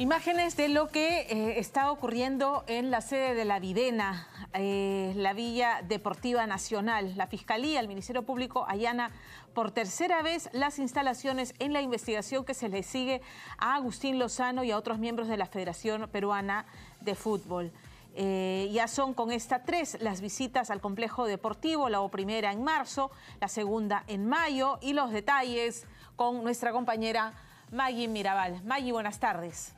Imágenes de lo que eh, está ocurriendo en la sede de la Videna, eh, la Villa Deportiva Nacional. La Fiscalía, el Ministerio Público allana por tercera vez las instalaciones en la investigación que se le sigue a Agustín Lozano y a otros miembros de la Federación Peruana de Fútbol. Eh, ya son con esta tres las visitas al complejo deportivo, la primera en marzo, la segunda en mayo y los detalles con nuestra compañera Maggie Mirabal. Maggie, buenas tardes.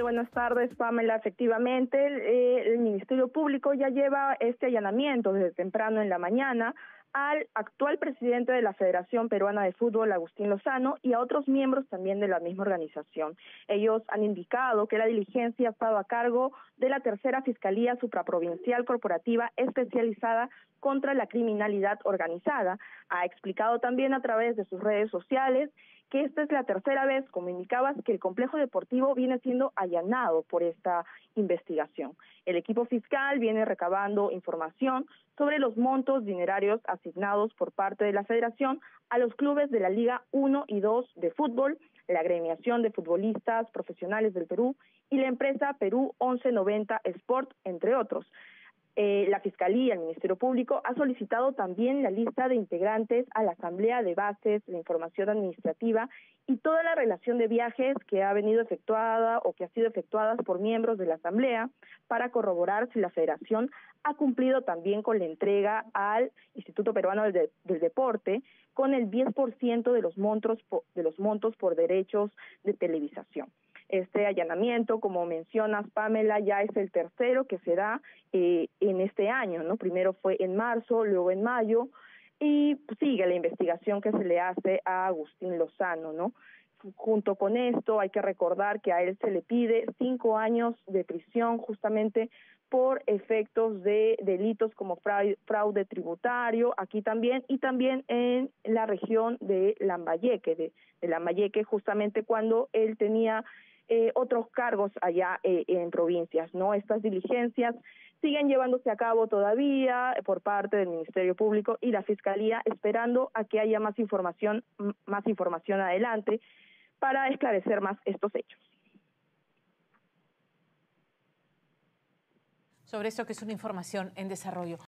Buenas tardes, Pamela. Efectivamente, eh, el, Ministerio Público ya lleva este allanamiento desde temprano en la mañana al actual presidente de la Federación Peruana de Fútbol, Agustín Lozano, y a otros miembros también de la misma organización. Ellos han indicado que la diligencia ha estado a cargo de la tercera Fiscalía Supraprovincial Corporativa especializada contra la criminalidad organizada. Ha explicado también a través de sus redes sociales que esta es la tercera vez, como indicabas, que el complejo deportivo viene siendo allanado por esta investigación. El equipo fiscal viene recabando información sobre los montos dinerarios asignados por parte de la federación a los clubes de la Liga 1 y 2 de fútbol, la agremiación de futbolistas profesionales del Perú y la empresa Perú 1190 Sport, entre otros. Eh, la Fiscalía, el Ministerio Público, ha solicitado también la lista de integrantes a la Asamblea de Bases de Información Administrativa y toda la relación de viajes que ha venido efectuada o que ha sido efectuada por miembros de la Asamblea para corroborar si la Federación ha cumplido también con la entrega al Instituto Peruano del, del Deporte con el 10% de los montos de los montos por derechos de televisación. Este allanamiento, como mencionas, Pamela, ya es el tercero que se da eh, en este año, ¿no? Primero fue en marzo, luego en mayo, y sigue la investigación que se le hace a Agustín Lozano, ¿no? Junto con esto, hay que recordar que a él se le pide cinco años de prisión justamente por efectos de delitos como fraude tributario, aquí también, y también en la región de Lambayeque, de, de Lambayeque, justamente cuando él tenía eh, otros cargos allá eh, en provincias, ¿no? Estas diligencias siguen llevándose a cabo todavía por parte del Ministerio Público y la Fiscalía esperando a que haya más información más información adelante para esclarecer más estos hechos. Sobre esto que es una información en desarrollo.